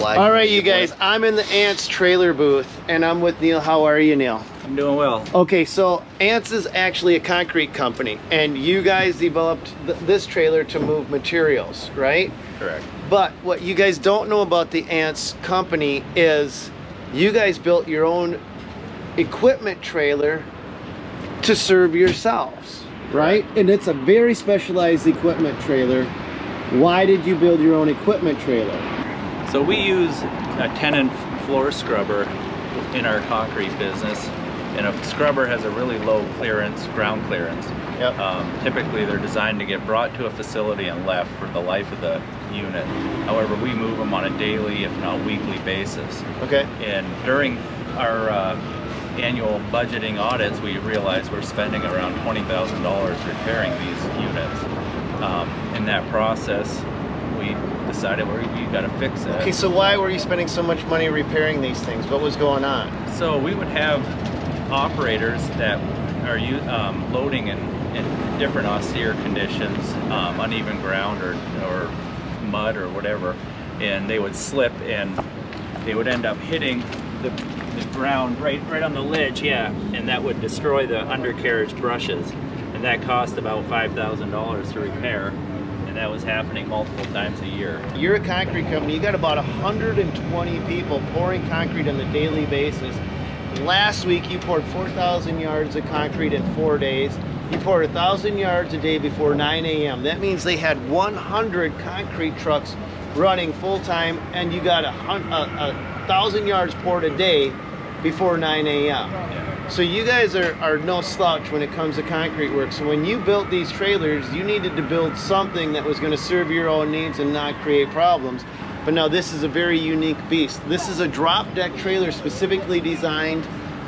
flag. All right, you guys, I'm in the Ants trailer booth and I'm with Neil. How are you, Neil? I'm doing well. Okay, so Ants is actually a concrete company and you guys developed th this trailer to move materials, right? Correct. But what you guys don't know about the Ants company is you guys built your own equipment trailer to serve yourselves, right? And it's a very specialized equipment trailer. Why did you build your own equipment trailer? So we use a Tennant floor scrubber in our concrete business. And a scrubber has a really low clearance, ground clearance. Yep. Um, typically they're designed to get brought to a facility and left for the life of the unit. However, we move them on a daily, if not weekly basis. Okay. And during our uh, annual budgeting audits, we realized we're spending around $20,000 repairing these units. Um, in that process, we decided we, we got to fix it. Okay, so why were you spending so much money repairing these things? What was going on? So we would have operators that are um, loading in, in different austere conditions, um, uneven ground or, or mud or whatever, and they would slip and they would end up hitting the, the ground right right on the ledge, yeah, and that would destroy the undercarriage brushes, and that cost about five thousand dollars to repair, and that was happening multiple times a year. You're a concrete company. You got about 120 people pouring concrete on a daily basis. Last week, you poured 4,000 yards of concrete in four days. You poured 1,000 yards a day before 9 a.m. That means they had 100 concrete trucks running full time, and you got a, hun- a, a thousand yards poured a day before 9 a.m. So you guys are, are no slouch when it comes to concrete work. So when you built these trailers, you needed to build something that was going to serve your own needs and not create problems. But now this is a very unique beast. This is a drop deck trailer specifically designed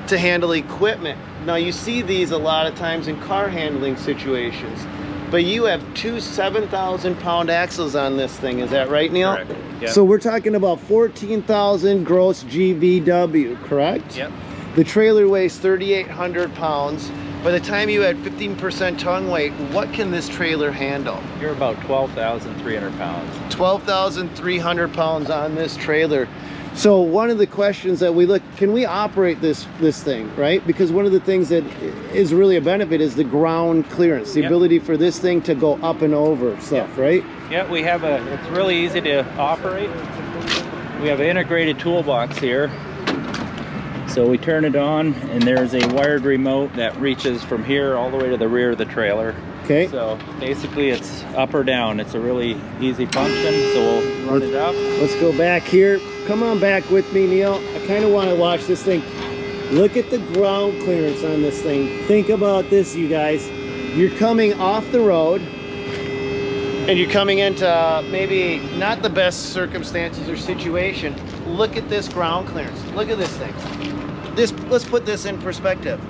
to handle equipment. Now you see these a lot of times in car handling situations. But you have two 7,000 pound axles on this thing. Is that right, Neil? Correct. Yep. So we're talking about 14,000 gross GVW, correct? Yep. The trailer weighs 3,800 pounds. By the time you add 15% tongue weight, what can this trailer handle? You're about 12,300 pounds. 12,300 pounds on this trailer. So one of the questions that we look, can we operate this this thing, right? Because one of the things that is really a benefit is the ground clearance, the Yep. ability for this thing to go up and over stuff, right? Yeah, we have a, it's really easy to operate. We have an integrated toolbox here. So we turn it on and there's a wired remote that reaches from here all the way to the rear of the trailer. Okay. So basically it's up or down. It's a really easy function. So we'll run it up. Let's go back here. Come on back with me, Neil. I kind of want to watch this thing. Look at the ground clearance on this thing. Think about this, you guys. You're coming off the road and you're coming into uh, maybe not the best circumstances or situation. Look at this ground clearance. Look at this thing. This let's put this in perspective.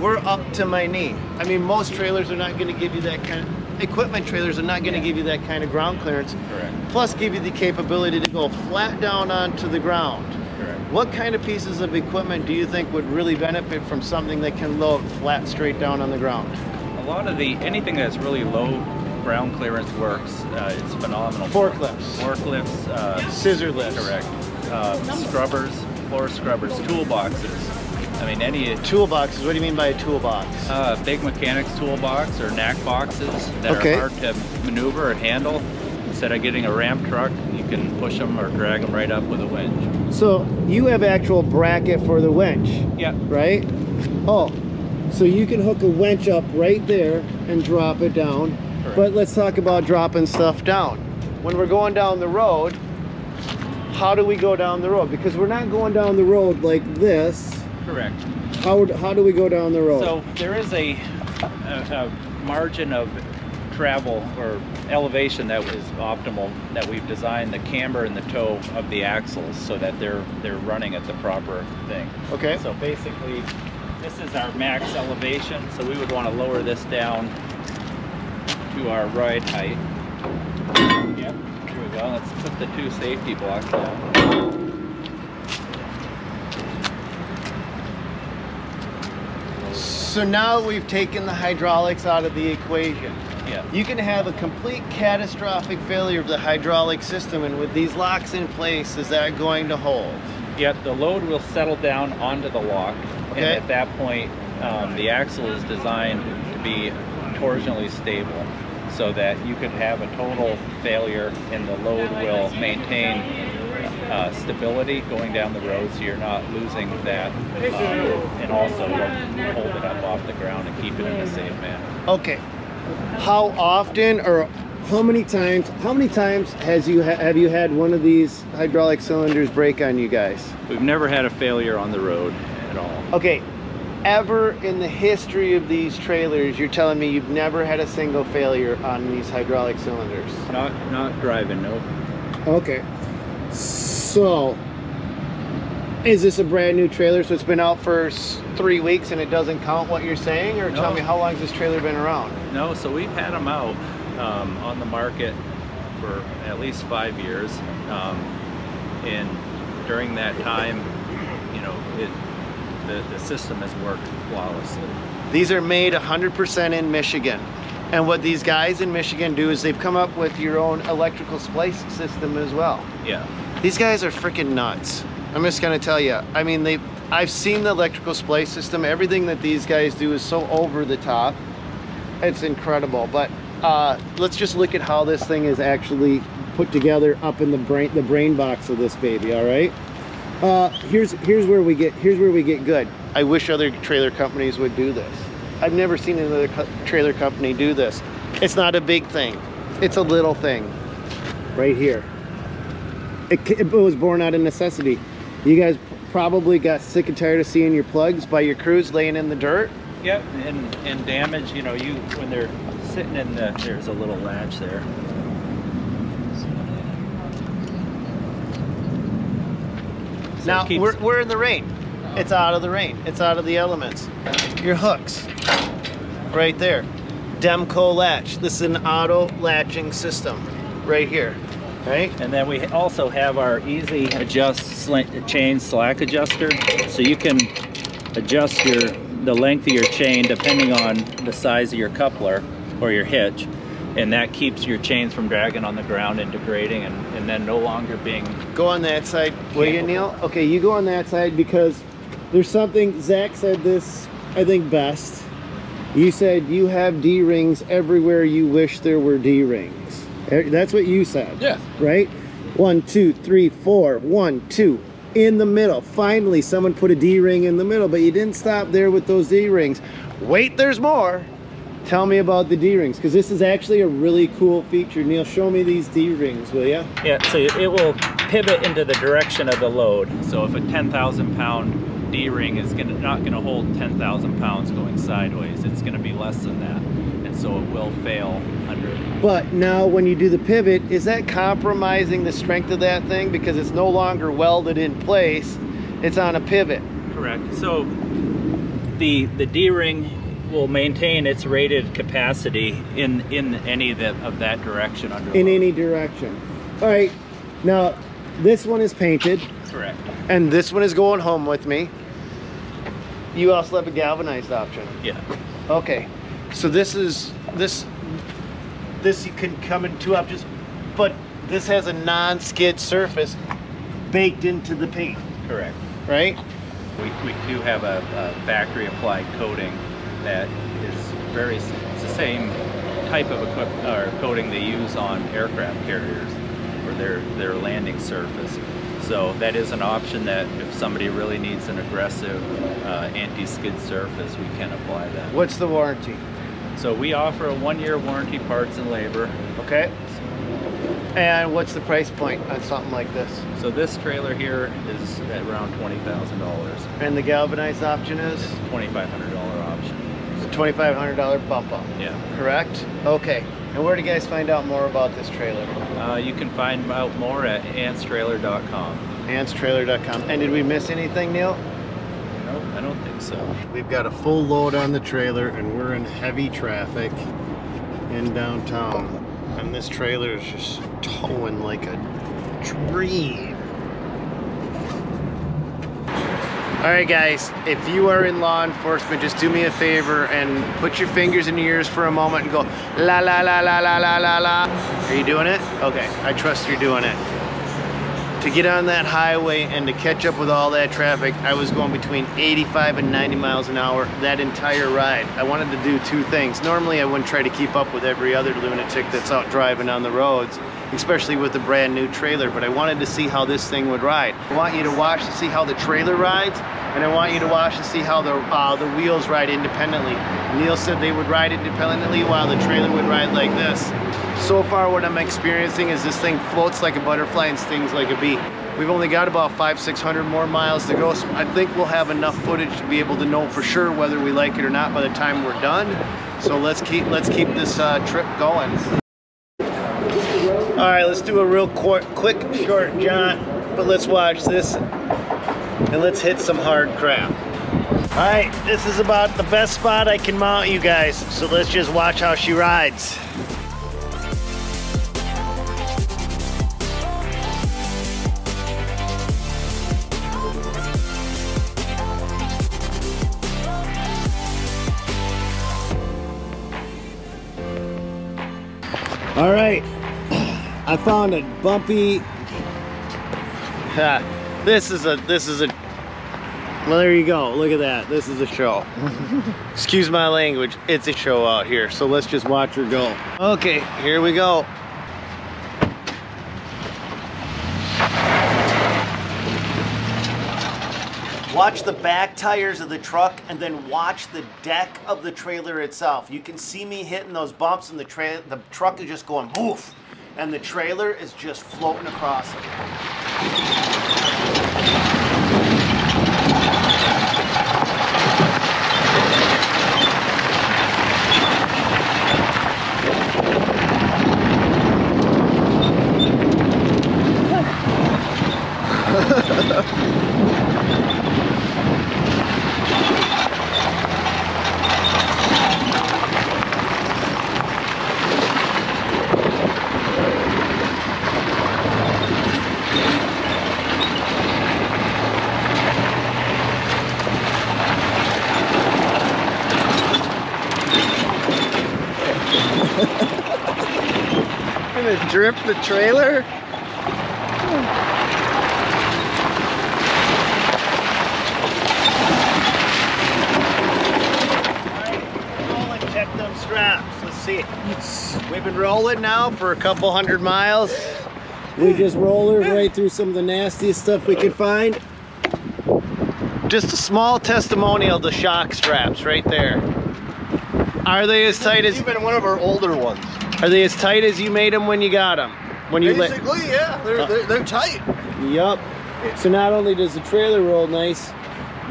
We're up to my knee. I mean, most trailers are not going to give you that kind of equipment trailers are not going to give you that kind of ground clearance. Correct. Plus give you the capability to go flat down onto the ground. Correct. What kind of pieces of equipment do you think would really benefit from something that can load flat straight down on the ground? A lot of the, anything that's really low ground clearance works. Uh, it's phenomenal. Forklifts. Forklifts. Uh, Scissor lifts. correct. Uh, scrubbers, floor scrubbers, toolboxes. I mean, any Toolboxes, what do you mean by a toolbox? uh, big mechanics toolbox or Knaack boxes that Okay. are hard to maneuver or handle. Instead of getting a ramp truck, you can push them or drag them right up with a winch. So you have actual bracket for the winch, Yeah, right? Oh, so you can hook a winch up right there and drop it down. But let's talk about dropping stuff down. When we're going down the road, how do we go down the road? Because we're not going down the road like this. correct. How, how do we go down the road? So there is a, a, a margin of travel or elevation that was optimal that we've designed the camber and the toe of the axles so that they're they're running at the proper thing. okay. So basically, this is our max elevation, so we would want to lower this down to our ride height. Yep, here we go. Let's put the two safety blocks down. So now we've taken the hydraulics out of the equation. Yeah. You can have a complete catastrophic failure of the hydraulic system, and with these locks in place, is that going to hold? Yep, the load will settle down onto the lock, Okay. and at that point, um, the axle is designed to be torsionally stable, so that you could have a total failure, and the load will maintain uh, stability going down the road, so you're not losing that, um, and also will hold it up off the ground and keep it in a safe manner. Okay. How often or how many times? How many times has you ha- have you had one of these hydraulic cylinders break on you guys? We've never had a failure on the road at all. Okay. Ever in the history of these trailers, you're telling me you've never had a single failure on these hydraulic cylinders? Not not driving, no. Okay. So, is this a brand new trailer? So it's been out for three weeks and it doesn't count what you're saying? Or tell me how long has this trailer been around? No, so we've had them out um, on the market for at least five years, um, and during that time, you know, it the, the system has worked flawlessly. These are made 100% in Michigan. And what these guys in Michigan do is they've come up with your own electrical splice system as well. Yeah, These guys are freaking nuts. I'm just gonna tell you. I mean, they. I've seen the electrical splice system. Everything that these guys do is so over the top. It's incredible. But uh, let's just look at how this thing is actually put together up in the brain, the brain box of this baby. All right. Uh, here's here's where we get here's where we get good. I wish other trailer companies would do this. I've never seen another co- trailer company do this. It's not a big thing. It's a little thing. Right here. It, it was born out of necessity. You guys probably got sick and tired of seeing your plugs by your crews laying in the dirt. yep, and and damage. You know, you when they're sitting in the there's a little latch there. So now keeps- we're, we're in the rain. It's out of the rain. It's out of the elements. Your hooks, right there. Demco latch. This is an auto latching system, right here. Right. And then we also have our easy adjust chain slack adjuster. So you can adjust your the length of your chain depending on the size of your coupler or your hitch. And that keeps your chains from dragging on the ground and degrading and, and then no longer being Go on that side, will you, Neil? Okay, you go on that side because there's something. Zach said this, I think, best. You said you have D rings everywhere you wish there were D rings. Eh, That's what you said. Yeah. Right? One, two, three, four. One, two. In the middle. Finally, someone put a D ring in the middle, but you didn't stop there with those D rings. Wait, there's more. Tell me about the D rings because this is actually a really cool feature. Neil, show me these D rings, will you? Yeah, so it will pivot into the direction of the load. So if a 10,000 pound D-ring is gonna, not gonna hold 10,000 pounds going sideways, it's gonna be less than that. And so it will fail under it. But now when you do the pivot, is that compromising the strength of that thing because it's no longer welded in place? It's on a pivot. Correct. So the the D-ring will maintain its rated capacity in in any of, that of that direction under in any direction. All right, now this one is painted Correct. and this one is going home with me. You also have a galvanized option. Yeah. Okay, so this is, this, this you can come in two options, but this has a non-skid surface baked into the paint, Correct. right? We, we do have a, a factory applied coating that is very, it's the same type of equip, or coating they use on aircraft carriers for their, their landing surface. So that is an option that if somebody really needs an aggressive uh, anti-skid surface, we can apply that. What's the warranty? So we offer a one-year warranty parts and labor. Okay. And what's the price point on something like this? So this trailer here is at around $20,000. And the galvanized option is $2,500 option. it's a $2,500 bump up, Yeah. correct? Okay. And where do you guys find out more about this trailer? Uh, you can find out more at antstrailer.com. AntsTrailer.com. And did we miss anything, Neil? Nope, I don't think so. We've got a full load on the trailer and we're in heavy traffic in downtown. And this trailer is just towing like a dream. All right, guys, if you are in law enforcement, just do me a favor and put your fingers in your ears for a moment and go la la la la la la la la. Are you doing it? Okay, I trust you're doing it. To get on that highway and to catch up with all that traffic, I was going between 85 and 90 miles an hour that entire ride. I wanted to do two things. Normally, I wouldn't try to keep up with every other lunatic that's out driving on the roads especially with a brand new trailer, but I wanted to see how this thing would ride. I want you to watch to see how the trailer rides, and I want you to watch to see how the, uh, the wheels ride independently. Neil said they would ride independently while the trailer would ride like this. So far what I'm experiencing is this thing floats like a butterfly and stings like a bee. We've only got about five, 600 more miles to go, so I think we'll have enough footage to be able to know for sure whether we like it or not by the time we're done. So let's keep, let's keep this uh, trip going. All right, let's do a real quick, quick, short jaunt, but let's watch this and let's hit some hard crap. All right, this is about the best spot I can mount you guys, so let's just watch how she rides. All right, I found a bumpy. this is a this is a. Well, there you go. Look at that. This is a show. Excuse my language. It's a show out here. So let's just watch her go. Okay, here we go. Watch the back tires of the truck and then watch the deck of the trailer itself. You can see me hitting those bumps and the, tra the truck is just going boof and the trailer is just floating across it. Gonna the trailer? check them straps. Let's see. We've been rolling now for a couple hundred miles. We just roll her right through some of the nastiest stuff we could find. Just a small testimonial to shock straps right there. Are they as tight as... Even one of our older ones. Are they as tight as you made them when you got them? When you Basically, yeah, they're, uh, they're, they're tight. Yup. So not only does the trailer roll nice,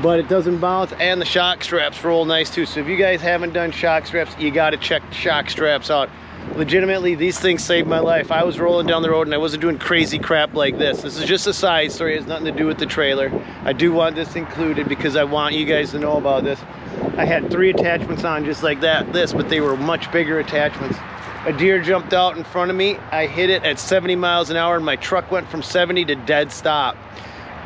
but it doesn't bounce and the shock straps roll nice too. So if you guys haven't done shock straps, you gotta check shock straps out. Legitimately, these things saved my life. I was rolling down the road and I wasn't doing crazy crap like this. This is just a side story, it has nothing to do with the trailer. I do want this included because I want you guys to know about this. I had three attachments on just like that, this, but they were much bigger attachments. A deer jumped out in front of me. I hit it at 70 miles an hour and my truck went from 70 to dead stop.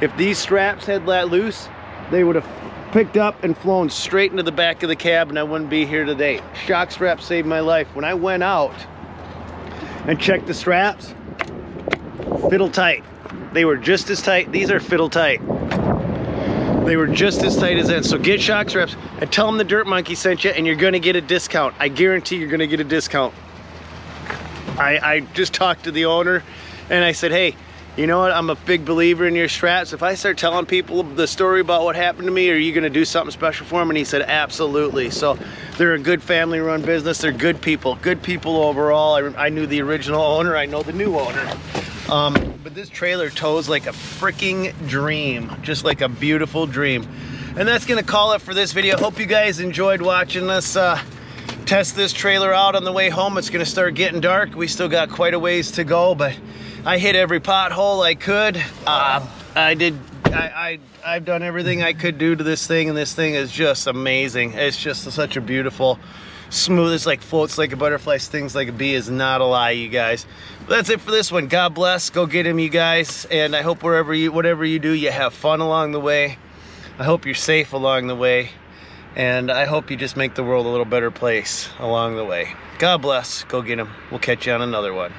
If these straps had let loose, they would have picked up and flown straight into the back of the cab and I wouldn't be here today. Shock straps saved my life. When I went out and checked the straps, fiddle tight. They were just as tight. These are fiddle tight. They were just as tight as that. So get shock straps and tell them the Dirt Monkey sent you and you're gonna get a discount. I guarantee you're gonna get a discount. I, I just talked to the owner and I said, hey, you know what? I'm a big believer in your straps. If I start telling people the story about what happened to me, are you gonna do something special for them? And he said, absolutely. So they're a good family run business. They're good people, good people overall. I, I knew the original owner. I know the new owner. Um, but this trailer tows like a freaking dream, just like a beautiful dream. And that's gonna call it for this video. Hope you guys enjoyed watching us uh, test this trailer out on the way home. It's gonna start getting dark. We still got quite a ways to go, but I hit every pothole I could. Uh, I did, I, I, I've done everything I could do to this thing and this thing is just amazing. It's just such a beautiful, smooth, it's like floats like a butterfly, stings like a bee is not a lie, you guys. But that's it for this one. God bless, go get him, you guys. And I hope wherever you, whatever you do, you have fun along the way. I hope you're safe along the way. And I hope you just make the world a little better place along the way. God bless. Go get them. We'll catch you on another one.